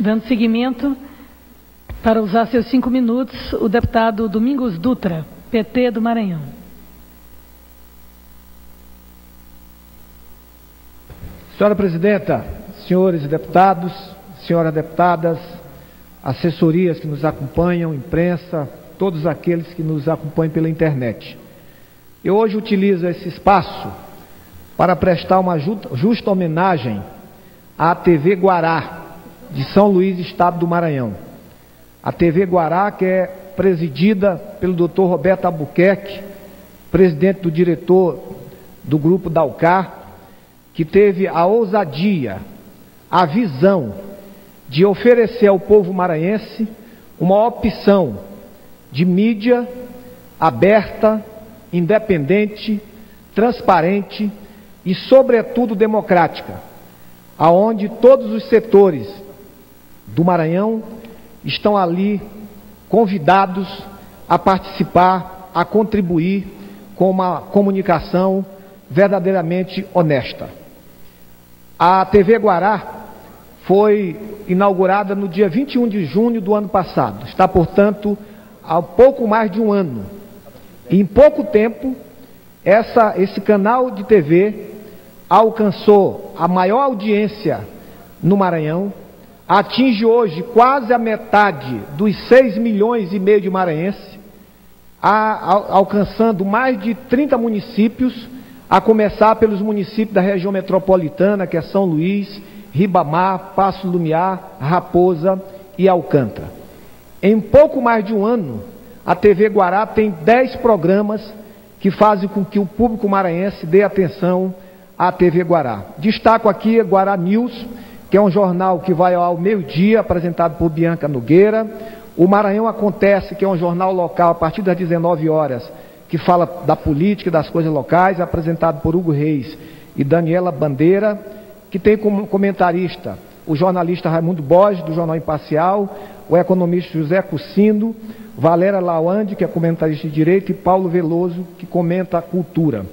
Dando seguimento, para usar seus cinco minutos, o deputado Domingos Dutra, PT do Maranhão. Senhora Presidenta, senhores deputados, senhoras deputadas, assessorias que nos acompanham, imprensa, todos aqueles que nos acompanham pela internet. Eu hoje utilizo esse espaço para prestar uma justa homenagem à TV Guará, de São Luís, Estado do Maranhão. A TV Guará, que é presidida pelo Dr. Roberto Albuquerque, presidente do diretor do grupo Dalcar, que teve a ousadia, a visão de oferecer ao povo maranhense uma opção de mídia aberta, independente, transparente e, sobretudo, democrática, aonde todos os setores do Maranhão estão ali convidados a participar, a contribuir com uma comunicação verdadeiramente honesta. A TV Guará foi inaugurada no dia 21 de junho do ano passado. Está, portanto, há pouco mais de um ano. E em pouco tempo, essa, esse canal de TV alcançou a maior audiência no Maranhão, atinge hoje quase a metade dos 6 milhões e meio de maranhenses, alcançando mais de 30 municípios, a começar pelos municípios da região metropolitana, que é São Luís, Ribamar, Passo Lumiar, Raposa e Alcântara. Em pouco mais de um ano, a TV Guará tem 10 programas que fazem com que o público maranhense dê atenção à TV Guará. Destaco aqui a Guará News, que é um jornal que vai ao meio-dia, apresentado por Bianca Nogueira. O Maranhão Acontece, que é um jornal local a partir das 19 horas, que fala da política, das coisas locais, apresentado por Hugo Reis e Daniela Bandeira que tem como comentarista o jornalista Raimundo Borges, do Jornal Imparcial, o economista José Cucindo, Valéria Lawande, que é comentarista de direito, e Paulo Veloso, que comenta a cultura.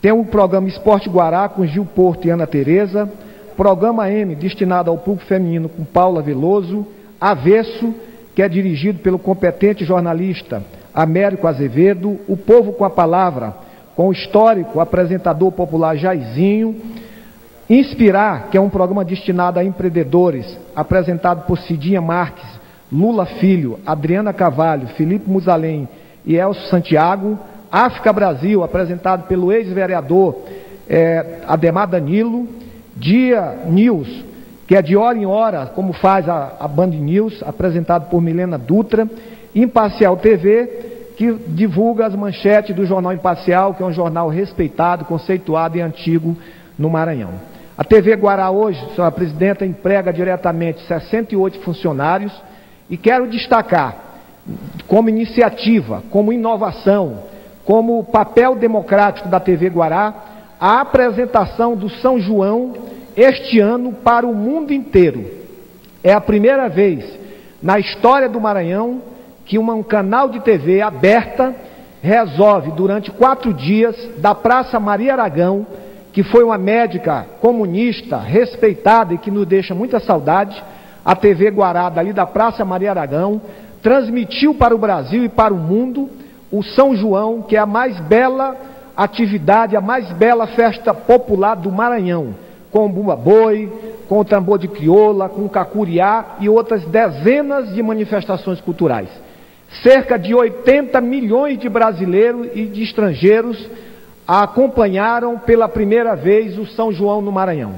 Tem o programa Esporte Guará, com Gil Porto e Ana Tereza, programa M, destinado ao público feminino, com Paula Veloso, Avesso, que é dirigido pelo competente jornalista Américo Azevedo, O Povo com a Palavra, com o histórico apresentador popular Jairzinho, Inspirar, que é um programa destinado a empreendedores, apresentado por Cidinha Marques, Lula Filho, Adriana Cavalho, Felipe Musalém e Elcio Santiago. África Brasil, apresentado pelo ex-vereador é, Ademar Danilo. Dia News, que é de hora em hora, como faz a, a Band News, apresentado por Milena Dutra. Imparcial TV, que divulga as manchetes do Jornal Imparcial, que é um jornal respeitado, conceituado e antigo no Maranhão. A TV Guará hoje, senhora presidenta, emprega diretamente 68 funcionários e quero destacar, como iniciativa, como inovação, como papel democrático da TV Guará, a apresentação do São João este ano para o mundo inteiro. É a primeira vez na história do Maranhão que um canal de TV aberta resolve, durante quatro dias, da Praça Maria Aragão, que foi uma médica comunista, respeitada e que nos deixa muita saudade, a TV Guarada, ali da Praça Maria Aragão, transmitiu para o Brasil e para o mundo o São João, que é a mais bela atividade, a mais bela festa popular do Maranhão, com o Bumba Boi, com o tambor de crioula, com o cacuriá e outras dezenas de manifestações culturais. Cerca de 80 milhões de brasileiros e de estrangeiros acompanharam pela primeira vez o São João no Maranhão.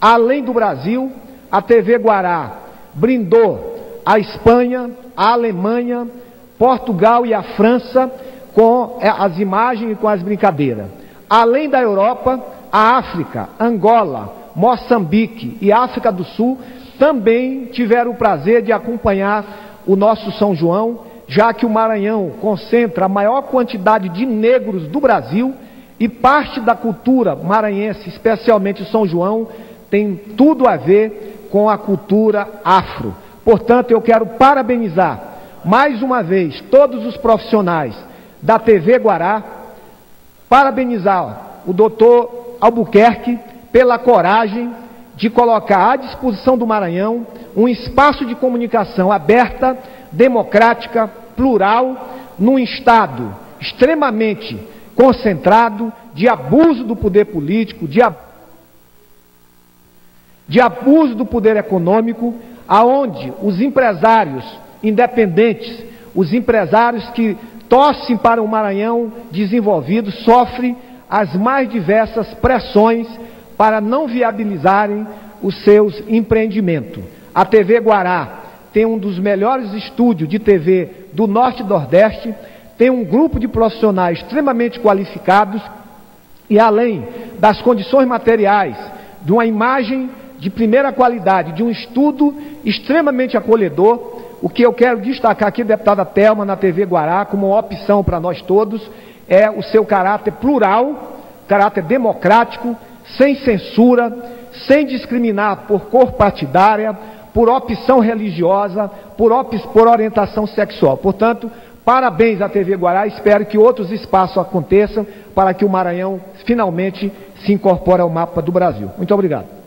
Além do Brasil, a TV Guará brindou a Espanha, a Alemanha, Portugal e a França com é, as imagens e com as brincadeiras. Além da Europa, a África, Angola, Moçambique e África do Sul também tiveram o prazer de acompanhar o nosso São João, já que o Maranhão concentra a maior quantidade de negros do Brasil e parte da cultura maranhense, especialmente São João, tem tudo a ver com a cultura afro. Portanto, eu quero parabenizar mais uma vez todos os profissionais da TV Guará, parabenizar o doutor Albuquerque pela coragem de colocar à disposição do Maranhão um espaço de comunicação aberta, democrática, plural, num Estado extremamente concentrado de abuso do poder político, de, de abuso do poder econômico, aonde os empresários independentes, os empresários que torcem para o Maranhão desenvolvido, sofrem as mais diversas pressões para não viabilizarem os seus empreendimentos. A TV Guará tem um dos melhores estúdios de TV do Norte e Nordeste, tem um grupo de profissionais extremamente qualificados e além das condições materiais, de uma imagem de primeira qualidade, de um estudo extremamente acolhedor, o que eu quero destacar aqui, deputada Thelma, na TV Guará, como opção para nós todos, é o seu caráter plural, caráter democrático, sem censura, sem discriminar por cor partidária, por opção religiosa, por, op por orientação sexual. Portanto, parabéns à TV Guará, espero que outros espaços aconteçam para que o Maranhão finalmente se incorpore ao mapa do Brasil. Muito obrigado.